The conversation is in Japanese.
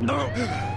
「だが